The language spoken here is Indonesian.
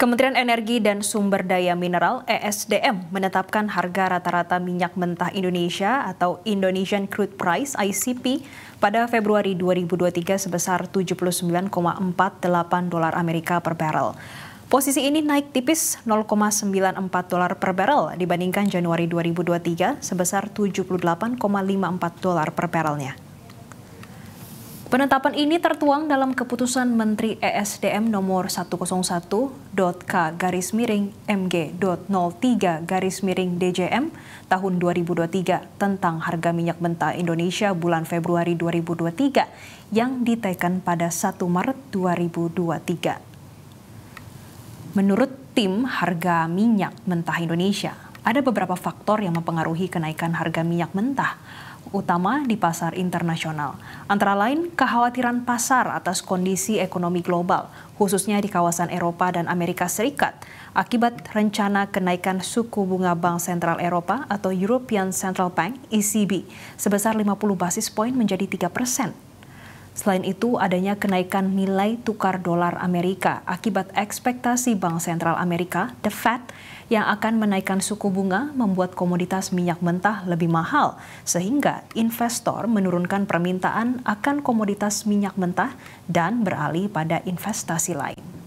Kementerian Energi dan Sumber Daya Mineral ESDM menetapkan harga rata-rata minyak mentah Indonesia atau Indonesian Crude Price ICP pada Februari 2023 sebesar 79,48 dolar Amerika per barrel. Posisi ini naik tipis 0,94 dolar per barrel dibandingkan Januari 2023 sebesar 78,54 dolar per barrelnya. Penetapan ini tertuang dalam keputusan Menteri ESDM nomor 101.K garis miring MG.03 garis miring DJM tahun 2023 tentang harga minyak mentah Indonesia bulan Februari 2023 yang diteken pada 1 Maret 2023. Menurut tim harga minyak mentah Indonesia, ada beberapa faktor yang mempengaruhi kenaikan harga minyak mentah utama di pasar internasional. Antara lain, kekhawatiran pasar atas kondisi ekonomi global, khususnya di kawasan Eropa dan Amerika Serikat, akibat rencana kenaikan suku bunga Bank Sentral Eropa atau European Central Bank ECB sebesar 50 basis poin menjadi 3 persen Selain itu, adanya kenaikan nilai tukar dolar Amerika akibat ekspektasi Bank Sentral Amerika, The Fed, yang akan menaikkan suku bunga membuat komoditas minyak mentah lebih mahal, sehingga investor menurunkan permintaan akan komoditas minyak mentah dan beralih pada investasi lain.